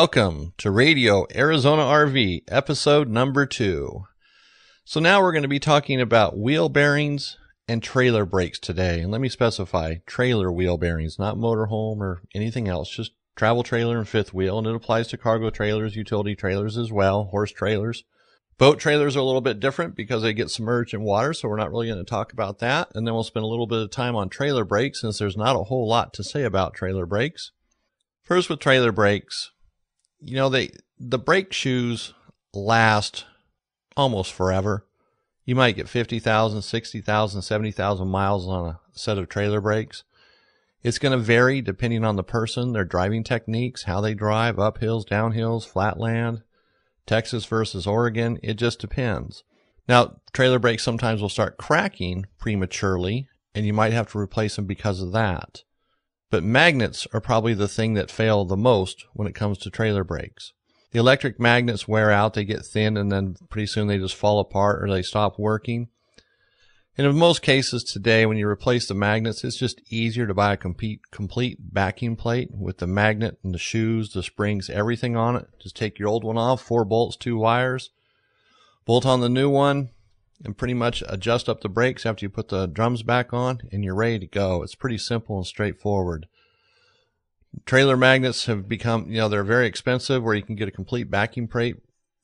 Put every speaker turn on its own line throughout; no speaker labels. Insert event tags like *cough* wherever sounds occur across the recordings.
Welcome to Radio Arizona RV, episode number two. So now we're going to be talking about wheel bearings and trailer brakes today. And let me specify trailer wheel bearings, not motorhome or anything else, just travel trailer and fifth wheel. And it applies to cargo trailers, utility trailers as well, horse trailers. Boat trailers are a little bit different because they get submerged in water, so we're not really going to talk about that. And then we'll spend a little bit of time on trailer brakes since there's not a whole lot to say about trailer brakes. First with trailer brakes, you know, they the brake shoes last almost forever. You might get 50,000, 60,000, 70,000 miles on a set of trailer brakes. It's going to vary depending on the person, their driving techniques, how they drive, uphills, downhills, flatland, Texas versus Oregon. It just depends. Now, trailer brakes sometimes will start cracking prematurely, and you might have to replace them because of that. But magnets are probably the thing that fail the most when it comes to trailer brakes. The electric magnets wear out, they get thin, and then pretty soon they just fall apart or they stop working. And in most cases today, when you replace the magnets, it's just easier to buy a complete, complete backing plate with the magnet and the shoes, the springs, everything on it. Just take your old one off, four bolts, two wires, bolt on the new one, and pretty much adjust up the brakes after you put the drums back on and you're ready to go. It's pretty simple and straightforward. Trailer magnets have become, you know, they're very expensive where you can get a complete backing plate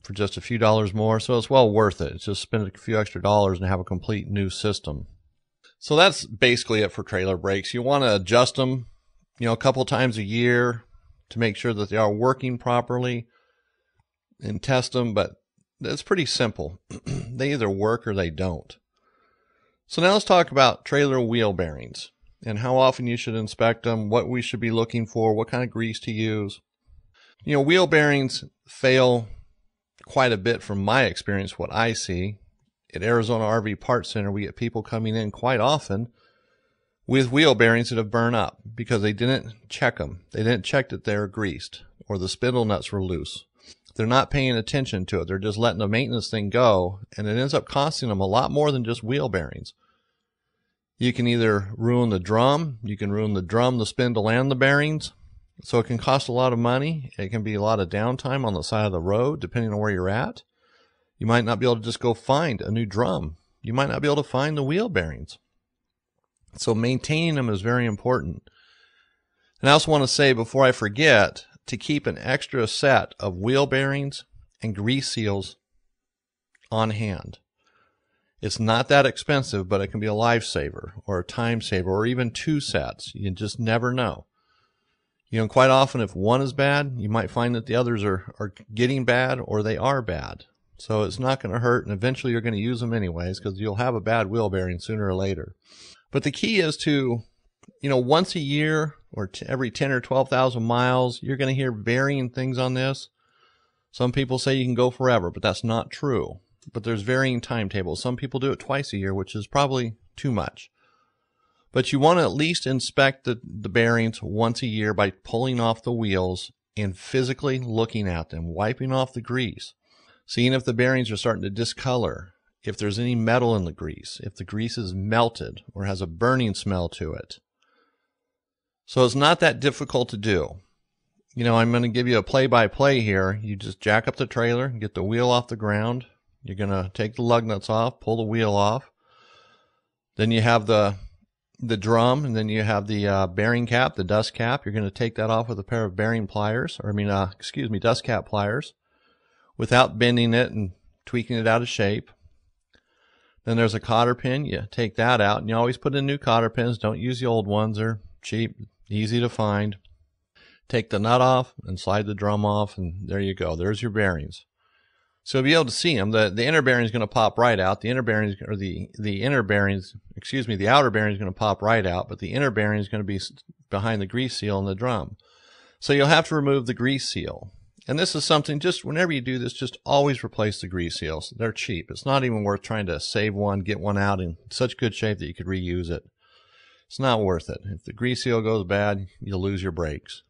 for just a few dollars more. So it's well worth it. It's just spend a few extra dollars and have a complete new system. So that's basically it for trailer brakes. You want to adjust them, you know, a couple times a year to make sure that they are working properly and test them. But it's pretty simple. *clears throat* they either work or they don't. So now let's talk about trailer wheel bearings and how often you should inspect them, what we should be looking for, what kind of grease to use. You know, wheel bearings fail quite a bit from my experience, what I see. At Arizona RV Parts Center, we get people coming in quite often with wheel bearings that have burned up because they didn't check them. They didn't check that they're greased or the spindle nuts were loose they're not paying attention to it. They're just letting the maintenance thing go, and it ends up costing them a lot more than just wheel bearings. You can either ruin the drum, you can ruin the drum, the spindle, and the bearings. So it can cost a lot of money. It can be a lot of downtime on the side of the road, depending on where you're at. You might not be able to just go find a new drum. You might not be able to find the wheel bearings. So maintaining them is very important. And I also want to say before I forget, to keep an extra set of wheel bearings and grease seals on hand. It's not that expensive, but it can be a lifesaver or a time saver or even two sets. You just never know. You know, quite often if one is bad, you might find that the others are, are getting bad or they are bad. So it's not going to hurt and eventually you're going to use them anyways because you'll have a bad wheel bearing sooner or later. But the key is to, you know, once a year or t- every 10 or 12,000 miles. You're going to hear varying things on this. Some people say you can go forever, but that's not true. But there's varying timetables. Some people do it twice a year, which is probably too much. But you want to at least inspect the, the bearings once a year by pulling off the wheels and physically looking at them, wiping off the grease, seeing if the bearings are starting to discolor, if there's any metal in the grease, if the grease is melted or has a burning smell to it. So it's not that difficult to do. You know, I'm going to give you a play by play here. You just jack up the trailer, get the wheel off the ground. You're going to take the lug nuts off, pull the wheel off. Then you have the the drum, and then you have the uh, bearing cap, the dust cap. You're going to take that off with a pair of bearing pliers, or I mean, uh, excuse me, dust cap pliers, without bending it and tweaking it out of shape. Then there's a cotter pin. You take that out, and you always put in new cotter pins. Don't use the old ones; they're cheap easy to find. Take the nut off and slide the drum off, and there you go. There's your bearings. So you'll be able to see them. The, the inner bearing is going to pop right out. The inner bearings, or the, the inner bearings, excuse me, the outer bearing is going to pop right out, but the inner bearing is going to be behind the grease seal in the drum. So you'll have to remove the grease seal. And this is something just whenever you do this, just always replace the grease seals. They're cheap. It's not even worth trying to save one, get one out in such good shape that you could reuse it. It's not worth it. If the grease seal goes bad, you'll lose your brakes.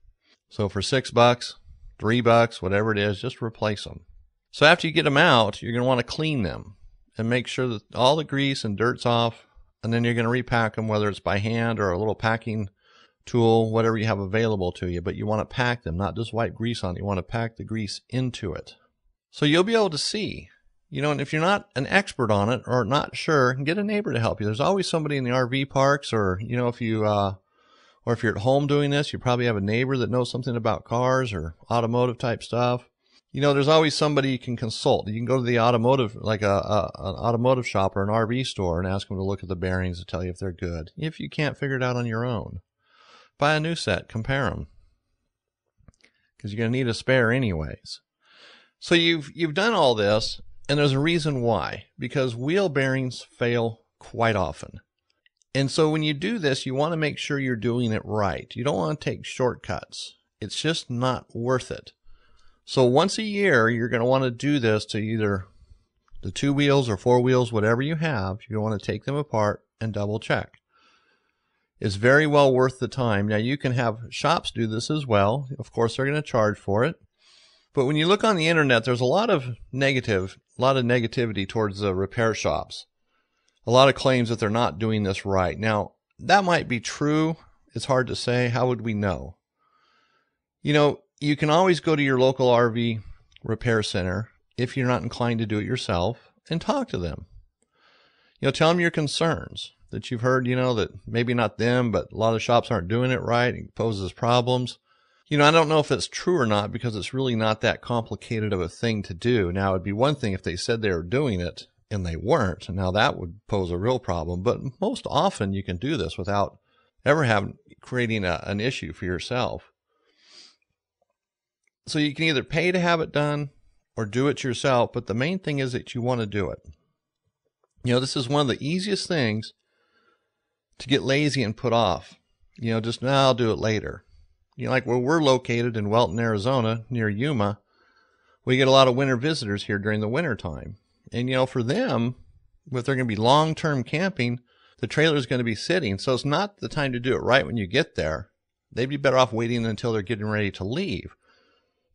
So for six bucks, three bucks, whatever it is, just replace them. So after you get them out, you're going to want to clean them and make sure that all the grease and dirt's off. And then you're going to repack them, whether it's by hand or a little packing tool, whatever you have available to you, but you want to pack them, not just wipe grease on it. You want to pack the grease into it. So you'll be able to see, you know, and if you're not an expert on it or not sure, get a neighbor to help you. There's always somebody in the RV parks or, you know, if you, uh, or if you're at home doing this, you probably have a neighbor that knows something about cars or automotive type stuff. You know, there's always somebody you can consult. You can go to the automotive, like a, a, an automotive shop or an RV store and ask them to look at the bearings and tell you if they're good. If you can't figure it out on your own, buy a new set, compare them. Because you're going to need a spare anyways. So you've, you've done all this and there's a reason why. Because wheel bearings fail quite often. And so when you do this, you want to make sure you're doing it right. You don't want to take shortcuts. It's just not worth it. So once a year, you're going to want to do this to either the two wheels or four wheels, whatever you have. You want to take them apart and double check. It's very well worth the time. Now you can have shops do this as well. Of course, they're going to charge for it. But when you look on the internet, there's a lot of negative, a lot of negativity towards the repair shops a lot of claims that they're not doing this right. Now, that might be true. It's hard to say. How would we know? You know, you can always go to your local RV repair center if you're not inclined to do it yourself and talk to them. You know, tell them your concerns that you've heard, you know, that maybe not them, but a lot of shops aren't doing it right. It poses problems. You know, I don't know if it's true or not because it's really not that complicated of a thing to do. Now, it'd be one thing if they said they were doing it and they weren't. Now that would pose a real problem, but most often you can do this without ever having creating a, an issue for yourself. So you can either pay to have it done or do it yourself, but the main thing is that you want to do it. You know, this is one of the easiest things to get lazy and put off. You know, just now I'll do it later. You know, like where we're located in Wellton, Arizona, near Yuma, we get a lot of winter visitors here during the winter time. And, you know, for them, if they're going to be long term camping, the trailer is going to be sitting. So it's not the time to do it right when you get there. They'd be better off waiting until they're getting ready to leave.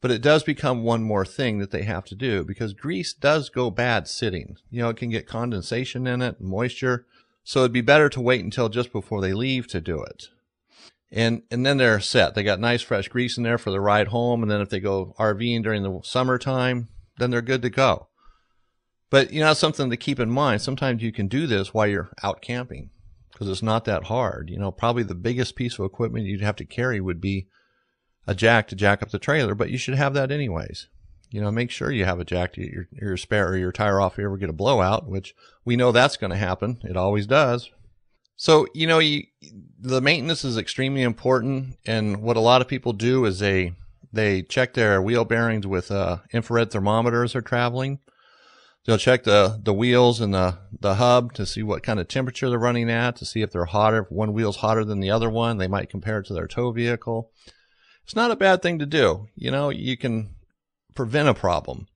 But it does become one more thing that they have to do because grease does go bad sitting. You know, it can get condensation in it, moisture. So it'd be better to wait until just before they leave to do it. And, and then they're set. They got nice fresh grease in there for the ride home. And then if they go RVing during the summertime, then they're good to go. But you know, something to keep in mind. Sometimes you can do this while you're out camping because it's not that hard. You know, probably the biggest piece of equipment you'd have to carry would be a jack to jack up the trailer, but you should have that anyways. You know, make sure you have a jack to get your, your spare or your tire off if you ever get a blowout, which we know that's going to happen. It always does. So, you know, you, the maintenance is extremely important. And what a lot of people do is they, they check their wheel bearings with, uh, infrared thermometers they're traveling. They'll check the, the wheels and the, the hub to see what kind of temperature they're running at, to see if they're hotter. If one wheel's hotter than the other one, they might compare it to their tow vehicle. It's not a bad thing to do. You know, you can prevent a problem,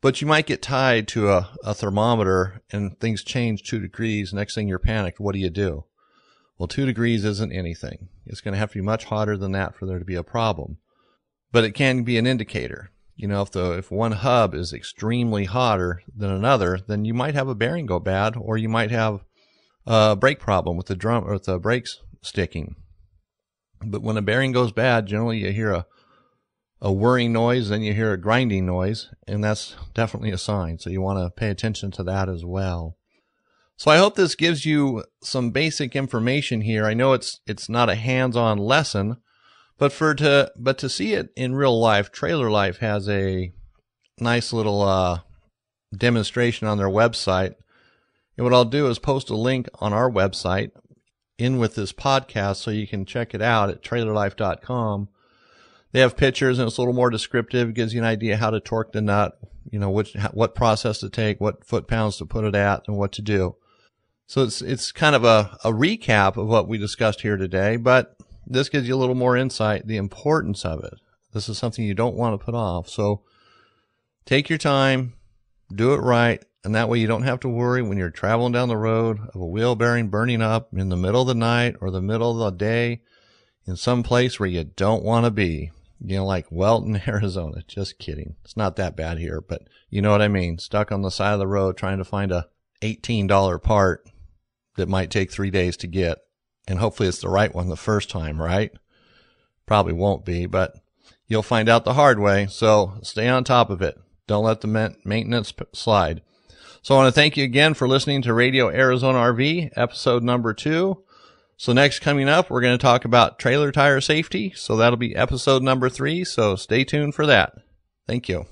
but you might get tied to a, a thermometer and things change two degrees. Next thing you're panicked. What do you do? Well, two degrees isn't anything. It's going to have to be much hotter than that for there to be a problem, but it can be an indicator you know, if the if one hub is extremely hotter than another, then you might have a bearing go bad, or you might have a brake problem with the drum or with the brakes sticking. But when a bearing goes bad, generally you hear a a whirring noise, then you hear a grinding noise, and that's definitely a sign. So you want to pay attention to that as well. So I hope this gives you some basic information here. I know it's it's not a hands-on lesson, but for to but to see it in real life, Trailer Life has a nice little uh, demonstration on their website. And what I'll do is post a link on our website in with this podcast so you can check it out at trailerlife.com. They have pictures and it's a little more descriptive. It gives you an idea how to torque the nut, you know, which, what process to take, what foot pounds to put it at and what to do. So it's, it's kind of a, a recap of what we discussed here today, but this gives you a little more insight, the importance of it. This is something you don't want to put off. So take your time, do it right, and that way you don't have to worry when you're traveling down the road of a wheel bearing burning up in the middle of the night or the middle of the day in some place where you don't want to be. You know, like Wellton, *laughs* Arizona. Just kidding. It's not that bad here, but you know what I mean. Stuck on the side of the road trying to find a $18 part that might take three days to get and hopefully it's the right one the first time, right? Probably won't be, but you'll find out the hard way. So stay on top of it. Don't let the maintenance slide. So I want to thank you again for listening to Radio Arizona RV, episode number two. So next coming up, we're going to talk about trailer tire safety. So that'll be episode number three. So stay tuned for that. Thank you.